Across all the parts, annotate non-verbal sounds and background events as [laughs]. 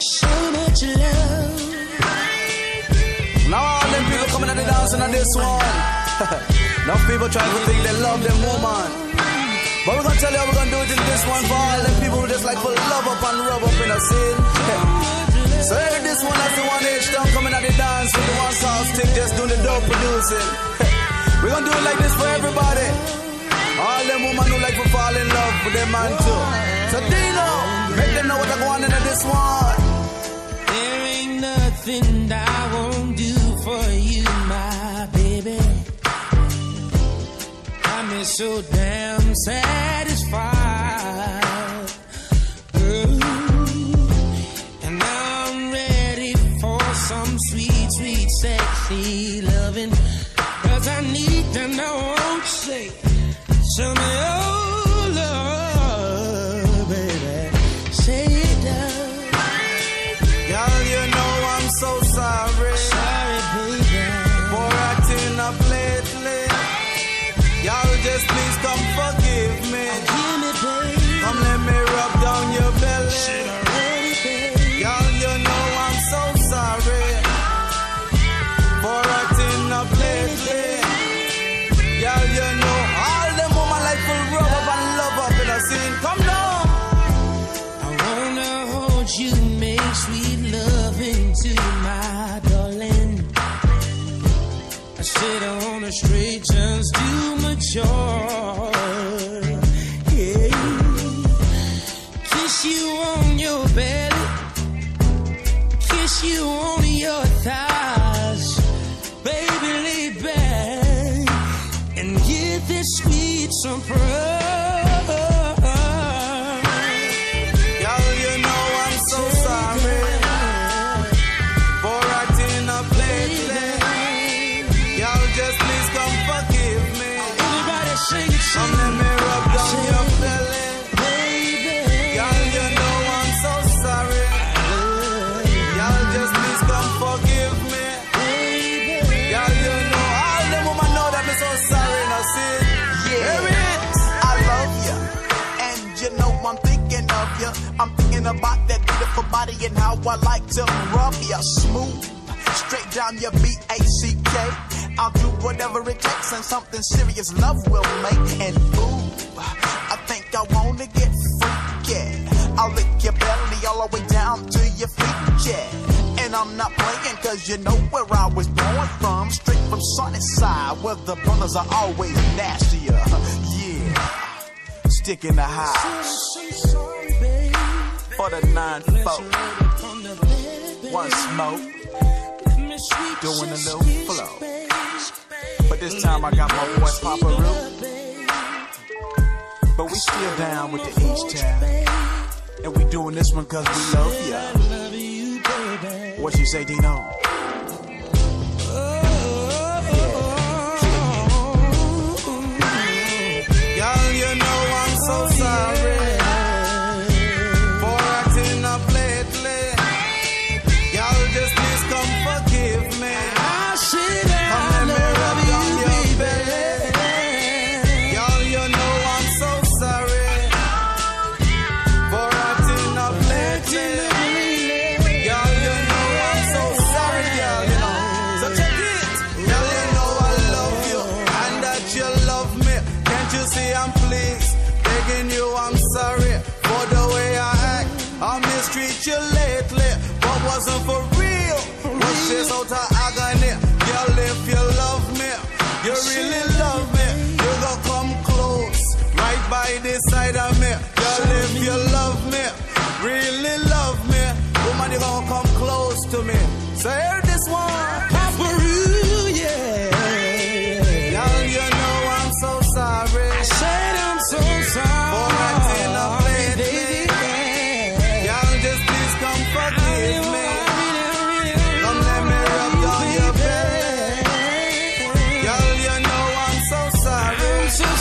So much love. Now all them people coming at the dancing on this one. [laughs] Enough people trying to think they love them woman. But we're gonna tell you how we're gonna do it in this one for all them people who just like for love up and rub up in a scene. [laughs] so here this one that's the one H-Town coming at the dance with the one called stick just doing the dope producing. [laughs] we're gonna do it like this for everybody. All them women who like to fall in love with them man too. So Dino, make them know what they're going into this one. Nothing I won't do for you, my baby. I'm so damn satisfied. Ooh. And I'm ready for some sweet, sweet, sexy loving. Cause I need to know, say, tell me, Kiss you on your belly, kiss you on you. I'm thinking about that beautiful body and how I like to rub you smooth, straight down your B A C K. I'll do whatever it takes, and something serious love will make. And ooh, I think I wanna get freaky. I'll lick your belly all the way down to your feet, yeah. And I'm not playing, cause you know where I was born from. Straight from sunny side, where the brothers are always nastier. [laughs] Yeah. Stick in the house for the nine four. One smoke, doing a little flow. But this time I got my boy Papa Root. But we still down with the H town. And we doing this one cause we love ya. What you say, Dino? See I'm pleased? Begging you, I'm sorry for the way I act. I mistreat you lately, but wasn't for real. Just out of agony. Girl, if you love me, you really love me. You gonna come close, right by the side of me. Girl, if you love me, really love me, woman, you gonna come close to me. So hear this one.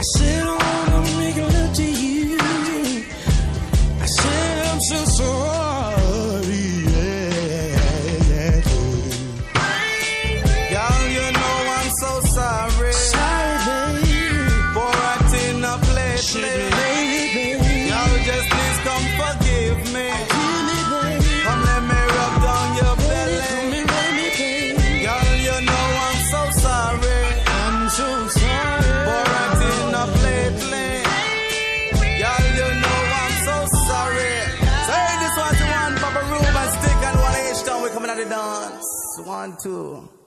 I said I the dance. One, two.